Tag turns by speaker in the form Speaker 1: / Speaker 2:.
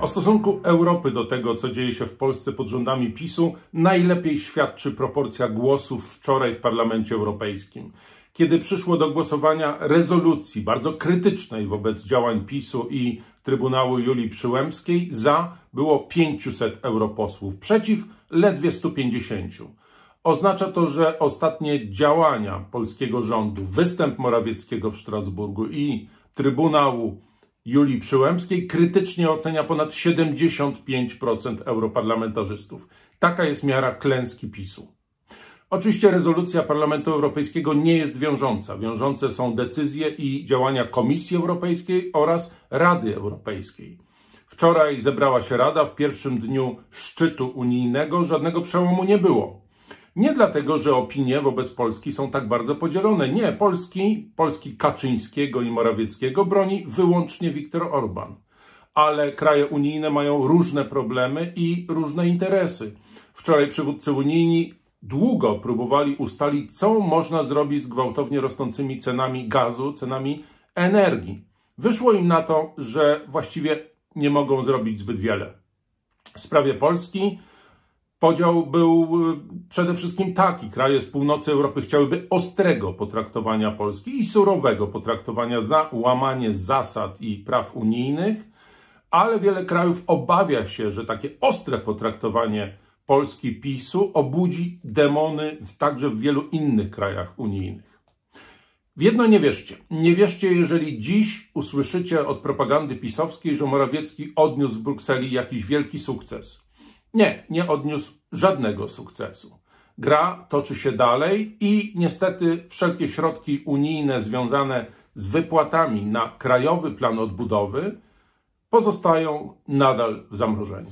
Speaker 1: O stosunku Europy do tego, co dzieje się w Polsce pod rządami PiSu, najlepiej świadczy proporcja głosów wczoraj w Parlamencie Europejskim. Kiedy przyszło do głosowania rezolucji bardzo krytycznej wobec działań PiSu i Trybunału Julii Przyłębskiej, za było 500 europosłów, przeciw ledwie 150. Oznacza to, że ostatnie działania polskiego rządu, występ Morawieckiego w Strasburgu i Trybunału Julii Przyłębskiej krytycznie ocenia ponad 75% europarlamentarzystów. Taka jest miara klęski PiSu. Oczywiście rezolucja Parlamentu Europejskiego nie jest wiążąca. Wiążące są decyzje i działania Komisji Europejskiej oraz Rady Europejskiej. Wczoraj zebrała się Rada w pierwszym dniu szczytu unijnego, żadnego przełomu nie było. Nie dlatego, że opinie wobec Polski są tak bardzo podzielone. Nie, Polski, Polski Kaczyńskiego i Morawieckiego broni wyłącznie Viktor Orban. Ale kraje unijne mają różne problemy i różne interesy. Wczoraj przywódcy unijni długo próbowali ustalić, co można zrobić z gwałtownie rosnącymi cenami gazu, cenami energii. Wyszło im na to, że właściwie nie mogą zrobić zbyt wiele. W sprawie Polski Podział był y, przede wszystkim taki. Kraje z północy Europy chciałyby ostrego potraktowania Polski i surowego potraktowania za łamanie zasad i praw unijnych, ale wiele krajów obawia się, że takie ostre potraktowanie Polski PiSu obudzi demony także w wielu innych krajach unijnych. W jedno nie wierzcie. Nie wierzcie, jeżeli dziś usłyszycie od propagandy pisowskiej, że Morawiecki odniósł w Brukseli jakiś wielki sukces. Nie, nie odniósł żadnego sukcesu. Gra toczy się dalej i niestety wszelkie środki unijne związane z wypłatami na krajowy plan odbudowy pozostają nadal w zamrożeniu.